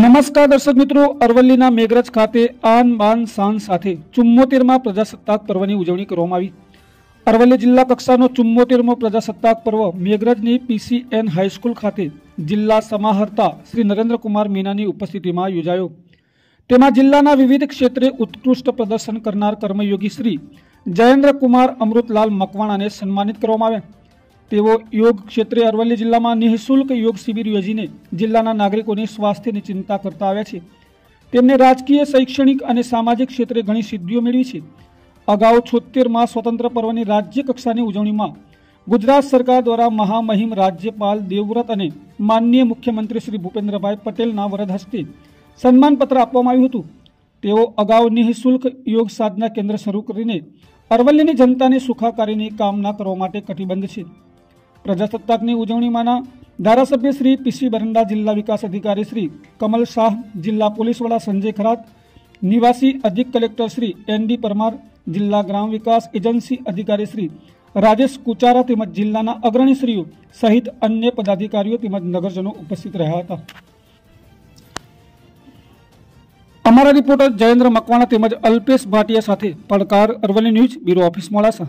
નમસ્કાર દર્શક મિત્રો અરવલ્લીના મેઘરજ ખાતે આન બાન શાન સાથે ચુમ્મોતેરમાં પ્રજાસત્તાક પર્વની ઉજવણી કરવામાં આવી અરવલ્લી જિલ્લા કક્ષાનો ચુમ્મોતેરમો પ્રજાસત્તાક પર્વ મેઘરજની પીસીએન હાઈસ્કૂલ ખાતે જિલ્લા સમાહર્તા શ્રી નરેન્દ્રકુમાર મીનાની ઉપસ્થિતિમાં યોજાયો તેમાં જિલ્લાના વિવિધ ક્ષેત્રે ઉત્કૃષ્ટ પ્રદર્શન કરનાર કર્મયોગી શ્રી જયેન્દ્રકુમાર અમૃતલાલ મકવાણાને સન્માનિત કરવામાં આવ્યા તેઓ યોગ ક્ષેત્રે અરવલ્લી જિલ્લામાં નિઃશુલ્ક યોગ શિબિર યોજીને જિલ્લાના નાગરિકોની સ્વાસ્થ્યની ચિંતા કરતા આવ્યા છે. તેમને રાજકીય, શૈક્ષણિક અને સામાજિક ક્ષેત્રે ઘણી સિદ્ધિઓ મેળવી છે. અગાઉ છોતેરમાં સ્વતંત્ર પર્વની રાજ્ય કક્ષાની ઉજવણીમાં ગુજરાત સરકાર દ્વારા મહામહિમ રાજ્યપાલ દેવવ્રત અને માનનીય મુખ્યમંત્રી શ્રી ભૂપેન્દ્રભાઈ પટેલના વરદ હસ્તે સન્માનપત્ર આપવામાં આવ્યું હતું. તેઓ અગાઉ નિઃશુલ્ક યોગ સાધના કેન્દ્ર શરૂ કરીને અરવલ્લીની જનતાની સુખાકારીની કામના કરવા માટે કટિબદ્ધ છે. પ્રજાસત્તાકની ઉજવણીમાંના ધારાસભ્ય શ્રી પીસી બરંડા જિલ્લા વિકાસ અધિકારી શ્રી કમલ શાહ જિલ્લા પોલીસ વડા સંજય ખરાત નિવાસી અધિક collector Shri N D Parmar જિલ્લા ગ્રામ વિકાસ એજન્સી અધિકારી શ્રી રાજેશ કુચારા તેમજ જિલ્લાના અગ્રણીશ્રીઓ સહિત અન્ય પદાધિકારીઓ તેમજ નગરજનો ઉપસ્થિત રહ્યા હતા અમારા રિપોર્ટર જયેન્દ્ર મકવાણા તેમજ અલ્પેશ ભાટિયા સાથે પડકાર Aravalli news bureau office Modasa